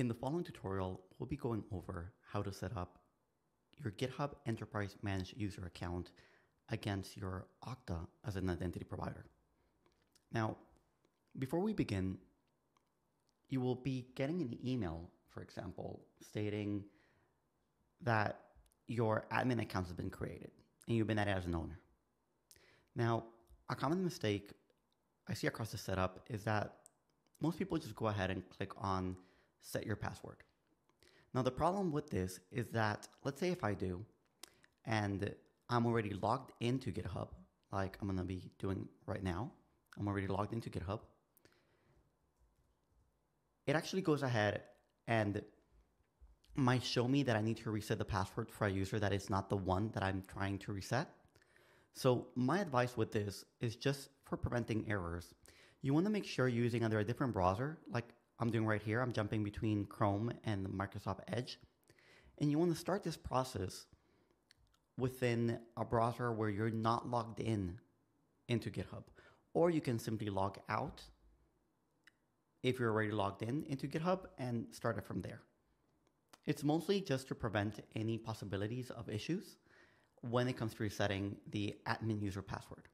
In the following tutorial, we'll be going over how to set up your GitHub Enterprise Managed User account against your Okta as an identity provider. Now, before we begin, you will be getting an email, for example, stating that your admin account has been created and you've been added as an owner. Now, a common mistake I see across the setup is that most people just go ahead and click on set your password. Now, the problem with this is that, let's say if I do, and I'm already logged into GitHub, like I'm gonna be doing right now, I'm already logged into GitHub. It actually goes ahead and might show me that I need to reset the password for a user that is not the one that I'm trying to reset. So my advice with this is just for preventing errors. You want to make sure you're using either a different browser, like I'm doing right here. I'm jumping between Chrome and Microsoft Edge. And you want to start this process within a browser where you're not logged in into GitHub. Or you can simply log out if you're already logged in into GitHub and start it from there. It's mostly just to prevent any possibilities of issues when it comes to resetting the admin user password.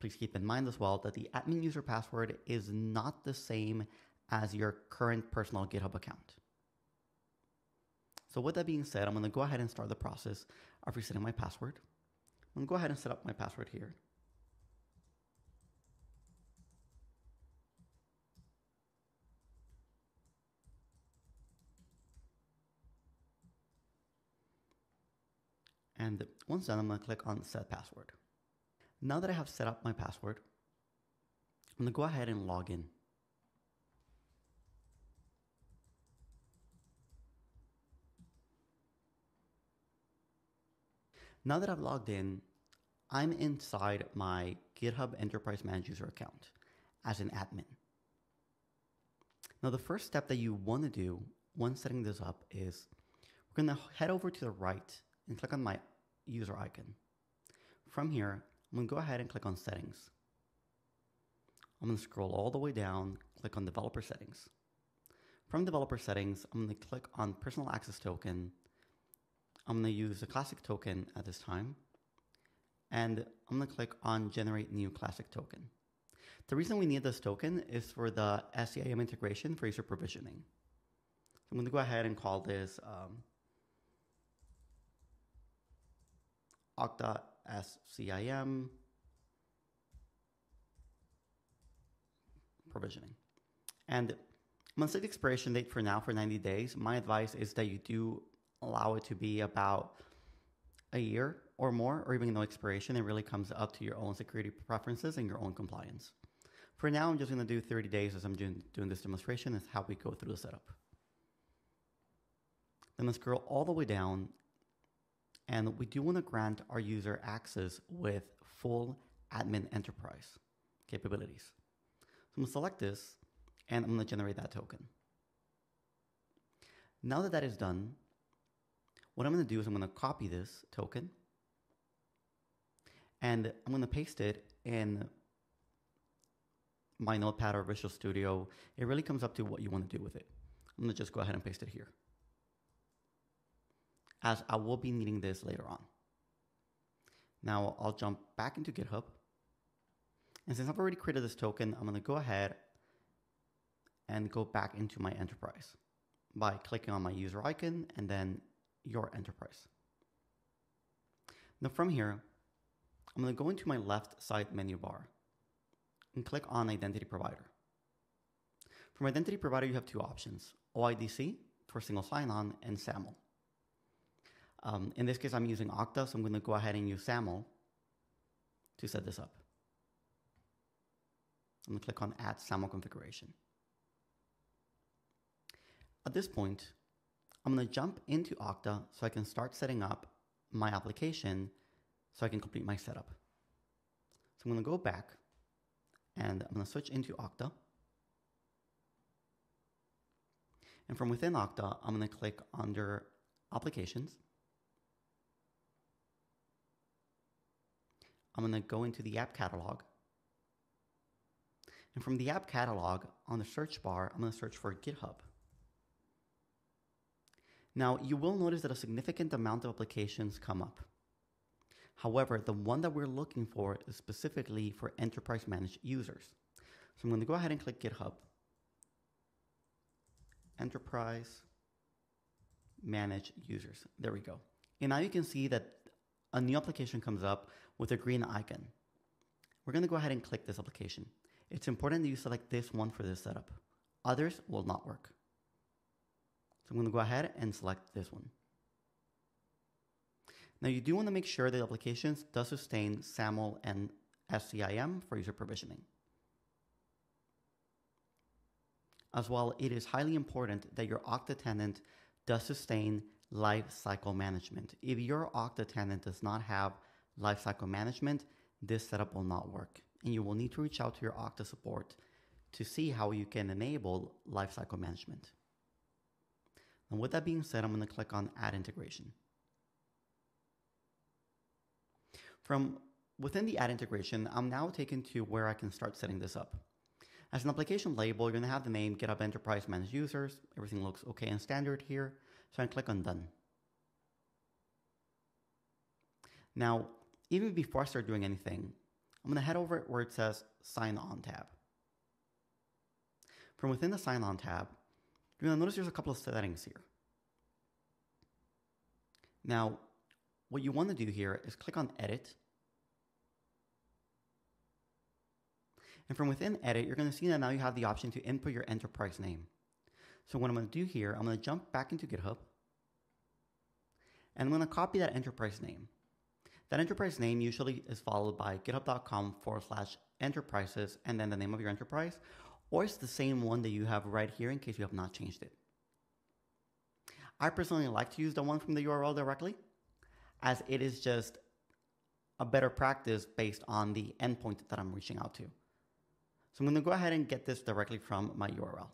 Please keep in mind as well that the admin user password is not the same as your current personal GitHub account. So with that being said, I'm going to go ahead and start the process of resetting my password. I'm going to go ahead and set up my password here. And once done, I'm going to click on set password. Now that I have set up my password, I'm going to go ahead and log in. Now that I've logged in, I'm inside my GitHub Enterprise Managed User account as an admin. Now, the first step that you want to do when setting this up is we're going to head over to the right and click on my user icon. From here, I'm going to go ahead and click on settings. I'm going to scroll all the way down, click on developer settings. From developer settings, I'm going to click on personal access token I'm going to use a classic token at this time. And I'm going to click on generate new classic token. The reason we need this token is for the SCIM integration for user provisioning. So I'm going to go ahead and call this um, Okta SCIM provisioning. And I'm to set the expiration date for now for 90 days. My advice is that you do allow it to be about a year or more, or even no expiration. It really comes up to your own security preferences and your own compliance. For now, I'm just going to do 30 days as I'm doing, doing this demonstration. Is how we go through the setup. Then let's scroll all the way down. And we do want to grant our user access with full admin enterprise capabilities. So I'm going to select this and I'm going to generate that token. Now that that is done, what I'm going to do is I'm going to copy this token and I'm going to paste it in my Notepad or Visual Studio. It really comes up to what you want to do with it. I'm going to just go ahead and paste it here as I will be needing this later on. Now I'll jump back into GitHub. And since I've already created this token, I'm going to go ahead and go back into my enterprise by clicking on my user icon and then your enterprise. Now from here, I'm going to go into my left side menu bar and click on Identity Provider. From Identity Provider, you have two options, OIDC for single sign-on and SAML. Um, in this case, I'm using Okta, so I'm going to go ahead and use SAML to set this up. I'm going to click on Add SAML Configuration. At this point, I'm going to jump into Okta so I can start setting up my application so I can complete my setup. So I'm going to go back and I'm going to switch into Okta. And from within Okta, I'm going to click under Applications. I'm going to go into the App Catalog. And from the App Catalog, on the search bar, I'm going to search for GitHub. Now, you will notice that a significant amount of applications come up. However, the one that we're looking for is specifically for enterprise managed users. So I'm going to go ahead and click GitHub. Enterprise manage users. There we go. And now you can see that a new application comes up with a green icon. We're going to go ahead and click this application. It's important that you select this one for this setup. Others will not work. So I'm going to go ahead and select this one. Now you do want to make sure that applications does sustain SAML and SCIM for user provisioning. As well, it is highly important that your Okta tenant does sustain lifecycle management. If your Okta tenant does not have lifecycle management, this setup will not work. And you will need to reach out to your Okta support to see how you can enable lifecycle management. And with that being said, I'm going to click on Add Integration. From within the Add Integration, I'm now taken to where I can start setting this up. As an application label, you're going to have the name GitHub Enterprise Managed Users. Everything looks okay and standard here. So I click on Done. Now, even before I start doing anything, I'm going to head over where it says Sign On tab. From within the Sign On tab, to notice there's a couple of settings here. Now, what you want to do here is click on Edit And from within edit, you're going to see that now you have the option to input your enterprise name. So what I'm going to do here, I'm going to jump back into GitHub and I'm going to copy that enterprise name. That enterprise name usually is followed by github.com forward slash enterprises and then the name of your enterprise, or it's the same one that you have right here in case you have not changed it. I personally like to use the one from the URL directly as it is just a better practice based on the endpoint that I'm reaching out to. So I'm going to go ahead and get this directly from my URL.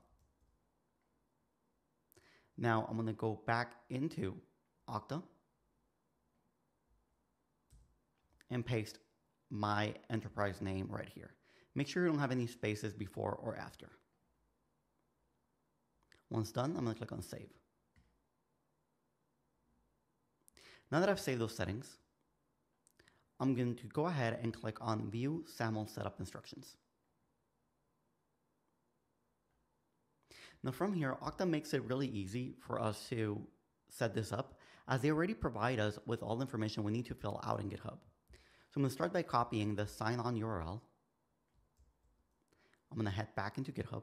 Now I'm going to go back into Okta and paste my enterprise name right here. Make sure you don't have any spaces before or after. Once done, I'm going to click on Save. Now that I've saved those settings, I'm going to go ahead and click on View SAML Setup Instructions. Now from here, Okta makes it really easy for us to set this up as they already provide us with all the information we need to fill out in GitHub. So I'm going to start by copying the sign on URL. I'm going to head back into GitHub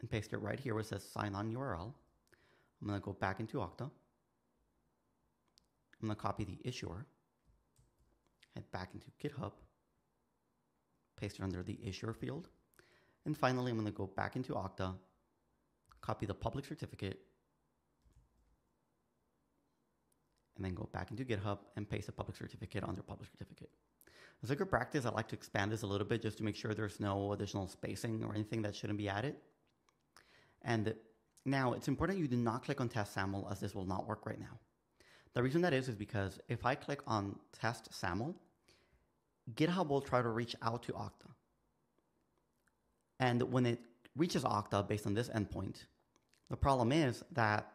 and paste it right here where it says sign on URL. I'm going to go back into Okta. I'm going to copy the issuer, head back into GitHub, paste it under the issuer field. And finally, I'm going to go back into Okta, copy the public certificate, and then go back into GitHub and paste the public certificate under public certificate. As a good practice, I like to expand this a little bit just to make sure there's no additional spacing or anything that shouldn't be added. And now it's important you do not click on test SAML as this will not work right now. The reason that is is because if I click on test SAML, GitHub will try to reach out to Okta. And when it reaches Okta based on this endpoint, the problem is that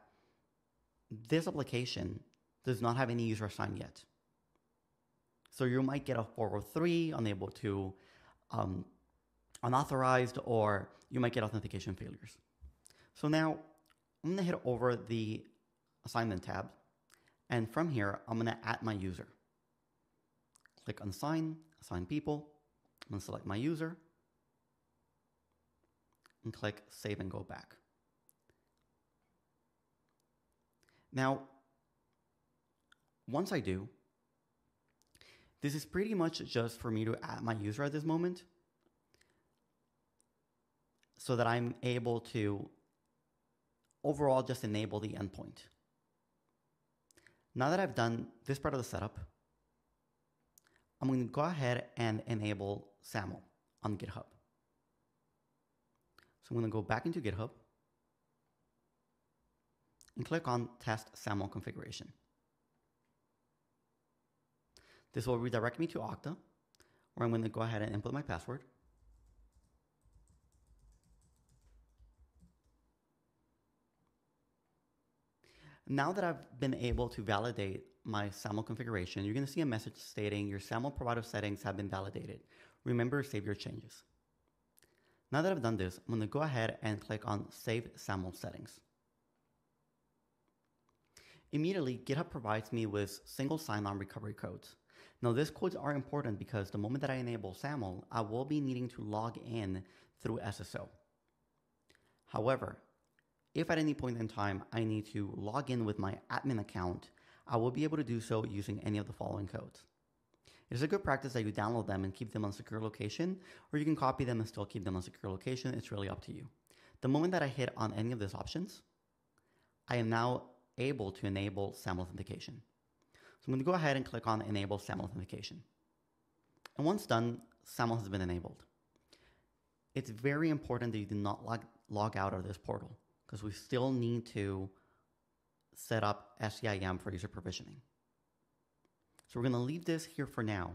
this application does not have any user assigned yet. So you might get a 403 unable to um, unauthorized, or you might get authentication failures. So now I'm gonna hit over the assignment tab, and from here, I'm gonna add my user. Click on assign, assign people. I'm gonna select my user and click save and go back. Now, once I do, this is pretty much just for me to add my user at this moment so that I'm able to overall just enable the endpoint. Now that I've done this part of the setup, I'm going to go ahead and enable SAML on GitHub. So I'm going to go back into GitHub and click on Test SAML Configuration. This will redirect me to Okta, where I'm going to go ahead and input my password. Now that I've been able to validate my SAML configuration, you're going to see a message stating your SAML provider settings have been validated. Remember, save your changes. Now that I've done this, I'm going to go ahead and click on Save SAML Settings. Immediately, GitHub provides me with single sign-on recovery codes. Now, these codes are important because the moment that I enable SAML, I will be needing to log in through SSO. However, if at any point in time I need to log in with my admin account, I will be able to do so using any of the following codes. It is a good practice that you download them and keep them on secure location, or you can copy them and still keep them on secure location. It's really up to you. The moment that I hit on any of these options, I am now able to enable SAML authentication. So I'm going to go ahead and click on Enable SAML authentication. And once done, SAML has been enabled. It's very important that you do not log, log out of this portal because we still need to set up SCIM for user provisioning. So we're going to leave this here for now,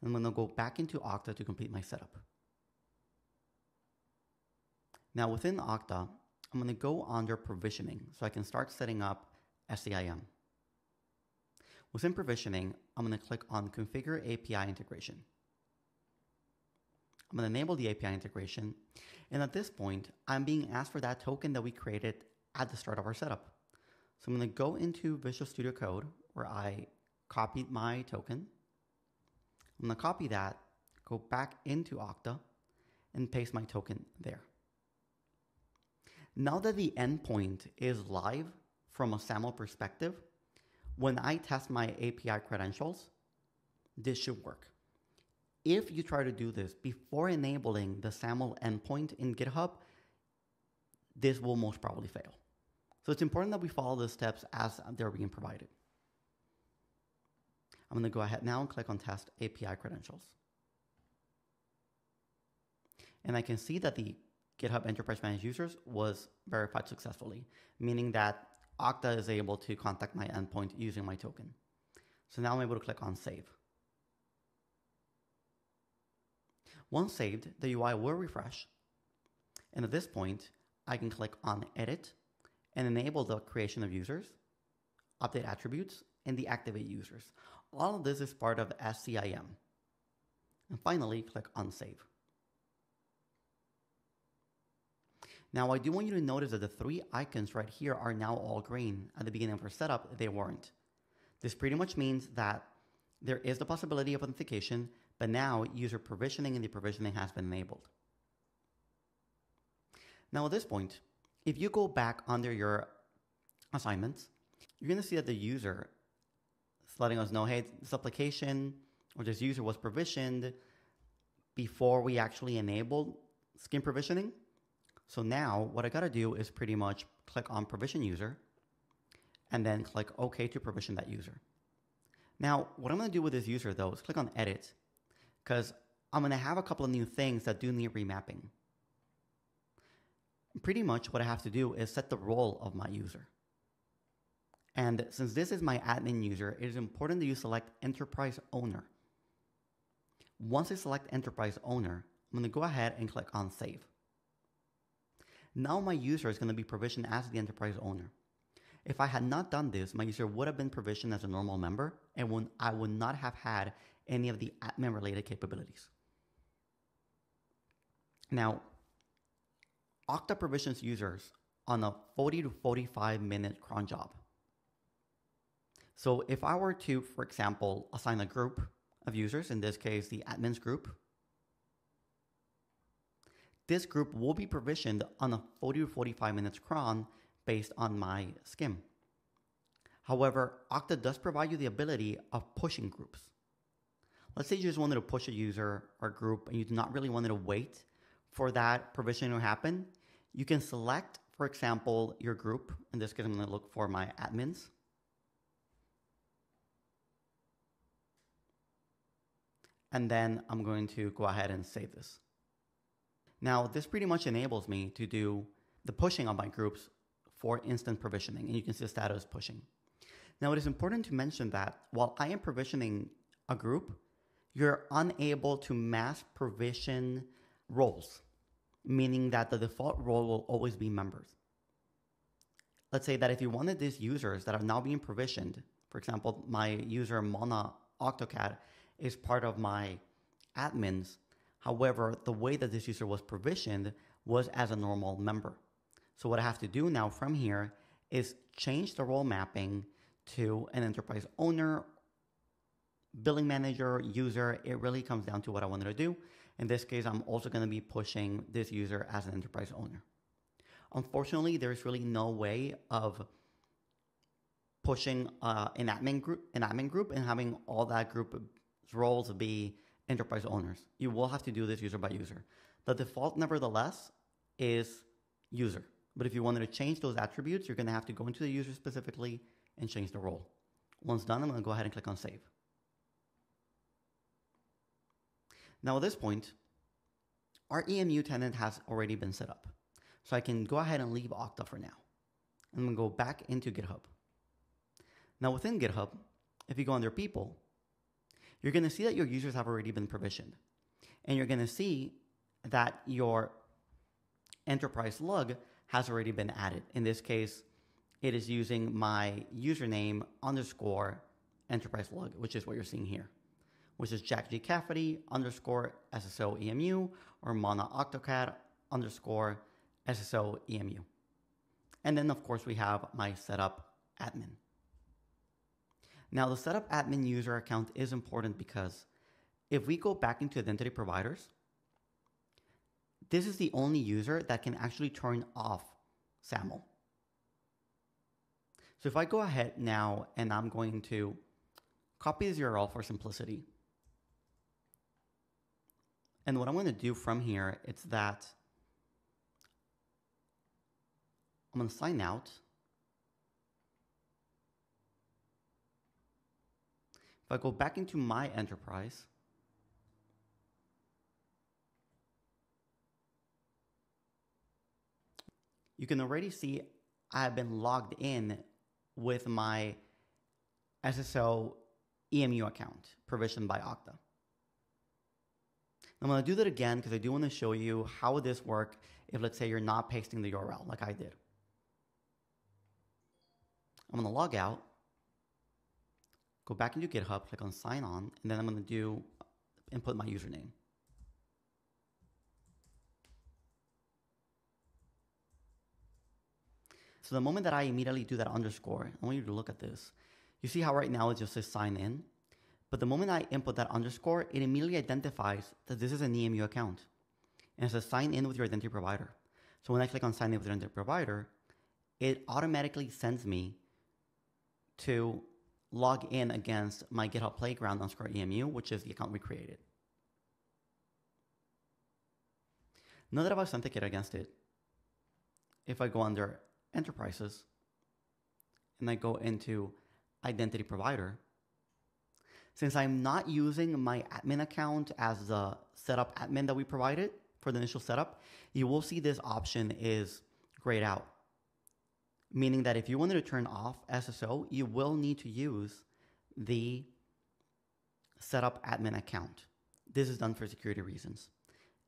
and I'm going to go back into Okta to complete my setup. Now within Okta, I'm going to go under provisioning so I can start setting up SCIM. Within provisioning, I'm going to click on Configure API Integration. I'm going to enable the API integration. And at this point, I'm being asked for that token that we created at the start of our setup. So I'm going to go into Visual Studio Code where I copied my token. I'm going to copy that, go back into Okta, and paste my token there. Now that the endpoint is live from a SAML perspective, when I test my API credentials, this should work. If you try to do this before enabling the SAML endpoint in GitHub, this will most probably fail. So it's important that we follow the steps as they're being provided. I'm going to go ahead now and click on Test API Credentials. And I can see that the GitHub Enterprise Managed Users was verified successfully, meaning that Okta is able to contact my endpoint using my token. So now I'm able to click on Save. Once saved, the UI will refresh. And at this point, I can click on Edit and enable the creation of users, update attributes, and deactivate users. All of this is part of SCIM. And finally, click on Save. Now, I do want you to notice that the three icons right here are now all green. At the beginning of our setup, they weren't. This pretty much means that there is the possibility of authentication, but now user provisioning and deprovisioning has been enabled. Now at this point, if you go back under your assignments, you're going to see that the user is letting us know, hey, this application or this user was provisioned before we actually enabled SCIM provisioning. So now what I got to do is pretty much click on provision user and then click OK to provision that user. Now, what I'm going to do with this user though is click on edit because I'm going to have a couple of new things that do need remapping. Pretty much what I have to do is set the role of my user. And since this is my admin user, it is important that you select enterprise owner. Once I select enterprise owner, I'm going to go ahead and click on save. Now my user is going to be provisioned as the enterprise owner. If I had not done this, my user would have been provisioned as a normal member and I would not have had any of the admin related capabilities. Now, Okta provisions users on a 40 to 45 minute cron job. So if I were to, for example, assign a group of users, in this case, the admins group, this group will be provisioned on a 40 to 45 minutes cron based on my SCIM. However, Okta does provide you the ability of pushing groups. Let's say you just wanted to push a user or group and you do not really wanted to wait for that provisioning to happen. You can select, for example, your group. In this case, I'm going to look for my admins. And then I'm going to go ahead and save this. Now, this pretty much enables me to do the pushing of my groups for instant provisioning. And you can see the status pushing. Now, it is important to mention that while I am provisioning a group, you're unable to mass provision roles, meaning that the default role will always be members. let's say that if you wanted these users that are now being provisioned, for example, my user Mona Octocat is part of my admins. However, the way that this user was provisioned was as a normal member. So what I have to do now from here is change the role mapping to an enterprise owner, billing manager, user. It really comes down to what I wanted to do. In this case, I'm also going to be pushing this user as an enterprise owner. Unfortunately, there's really no way of pushing uh, an admin group, an admin group, and having all that group's roles be enterprise owners. You will have to do this user by user. The default, nevertheless, is user. But if you wanted to change those attributes, you're going to have to go into the user specifically and change the role. Once done, I'm going to go ahead and click on save. Now at this point, our EMU tenant has already been set up. So I can go ahead and leave Okta for now. I'm going to go back into GitHub. Now within GitHub, if you go under people, you're going to see that your users have already been provisioned. And you're going to see that your enterprise slug has already been added. In this case, it is using my username underscore enterprise slug, which is what you're seeing here, which is Jack G. Kafaty underscore SSO EMU or Mona Octocat underscore SSO EMU. And then, of course, we have my setup admin. Now, the setup admin user account is important because if we go back into identity providers, this is the only user that can actually turn off SAML. So if I go ahead now and I'm going to copy this URL for simplicity. And what I'm going to do from here, it's that I'm going to sign out. If I go back into my enterprise, you can already see I've been logged in with my SSO EMU account provisioned by Okta. I'm going to do that again because I do want to show you how would this work if let's say you're not pasting the URL like I did. I'm going to log out, go back into GitHub, click on sign on, and then I'm going to do input my username. So the moment that I immediately do that underscore, I want you to look at this. You see how right now it just says sign in? But the moment I input that underscore, it immediately identifies that this is an EMU account. And it says sign in with your identity provider. So when I click on sign in with your identity provider, it automatically sends me to log in against my GitHub Playground underscore EMU, which is the account we created. Now that I've authenticated against it, if I go under enterprises and I go into identity provider, since I'm not using my admin account as the setup admin that we provided for the initial setup, you will see this option is grayed out. Meaning that if you wanted to turn off SSO, you will need to use the setup admin account. This is done for security reasons.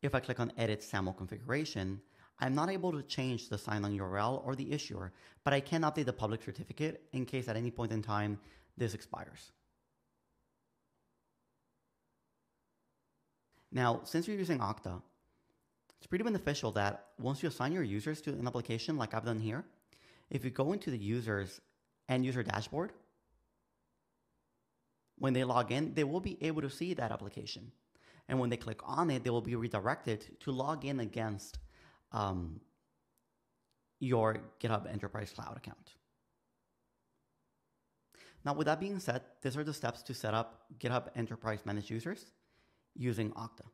If I click on edit SAML configuration, I'm not able to change the sign-on URL or the issuer, but I can update the public certificate in case at any point in time this expires. Now, since you're using Okta, it's pretty beneficial that once you assign your users to an application like I've done here, if you go into the users and user dashboard, when they log in, they will be able to see that application. And when they click on it, they will be redirected to log in against um, your GitHub Enterprise Cloud account. Now, with that being said, these are the steps to set up GitHub Enterprise Managed Users using Okta.